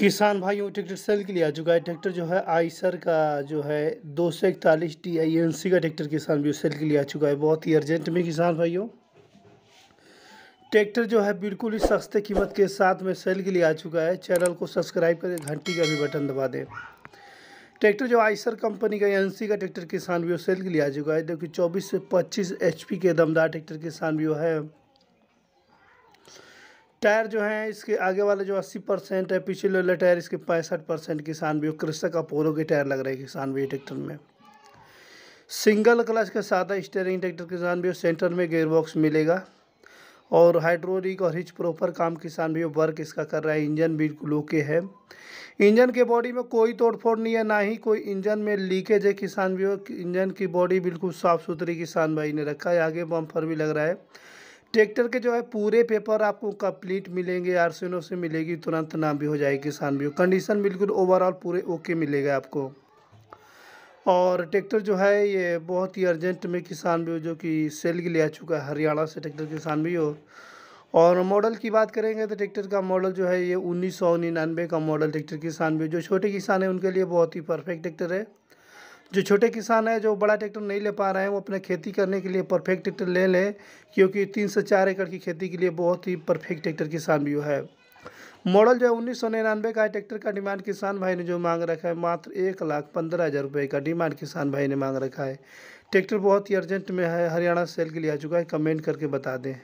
किसान भाइयों, tractor cell के लिए आ चुका है ट्रैक्टर जो है, आईसर का जो है, दो सौ इकतालीस टी आई एन सी का ट्रैक्टर किसान भी सेल के लिए आ चुका है बहुत ही अर्जेंट में किसान भाइयों। ट्रैक्टर जो है, बिल्कुल ही सस्ते कीमत के साथ में सेल के लिए आ चुका है चैनल को सब्सक्राइब करें, घंटी का भी बटन दबा दें। ट्रैक्टर जो आइसर कंपनी का एन का ट्रैक्टर किसान भी सेल के लिए आ चुका है कि चौबीस से पच्चीस एच के दमदार ट्रैक्टर किसान भी है। टायर जो है, इसके आगे वाले जो 80 परसेंट है पिछले वाले टायर इसके पैंसठ परसेंट किसान भी कृषक अपोलो के टायर लग रहे हैं किसान भी ट्रैक्टर में। सिंगल क्लास का सादा स्टेयरिंग ट्रैक्टर किसान भी सेंटर में गेयर बॉक्स मिलेगा। और हाइड्रोलिक और हिच प्रॉपर काम किसान भी वर्क इसका कर रहा है, इंजन बिल्कुल ओके है। इंजन के बॉडी में कोई तोड़फोड़ नहीं है, ना ही कोई इंजन में लीकेज है किसान भी इंजन की बॉडी बिल्कुल साफ़ सुथरी किसान भाई ने रखा है, आगे बम्फर भी लग रहा है। ट्रैक्टर के जो है पूरे पेपर आपको कंप्लीट मिलेंगे आर से मिलेगी, तुरंत नाम भी हो जाएगी, किसान भी कंडीशन बिल्कुल ओवरऑल पूरे ओके मिलेगा आपको। और ट्रैक्टर जो है ये बहुत ही अर्जेंट में किसान भी जो कि सेल के लिए आ चुका है, हरियाणा से ट्रैक्टर किसान भी हो। और मॉडल की बात करेंगे तो ट्रैक्टर का मॉडल जो है ये उन्नीस सौ निन्यानवे का मॉडल ट्रैक्टर किसान भी जो छोटे किसान हैं, उनके लिए बहुत ही परफेक्ट ट्रैक्टर है। जो छोटे किसान हैं, जो बड़ा ट्रैक्टर नहीं ले पा रहे हैं, वो अपने खेती करने के लिए परफेक्ट ट्रैक्टर ले लें, क्योंकि तीन से चार एकड़ की खेती के लिए बहुत ही परफेक्ट ट्रैक्टर किसान भी है। मॉडल जो है, उन्नीस सौ निन्यानवे का ट्रैक्टर का डिमांड किसान भाई ने जो मांग रखा है, मात्र एक लाख पंद्रह हज़ार रुपये का डिमांड किसान भाई ने मांग रखा है। ट्रैक्टर बहुत ही अर्जेंट में है, हरियाणा सेल के लिए आ चुका है। कमेंट करके बता दें।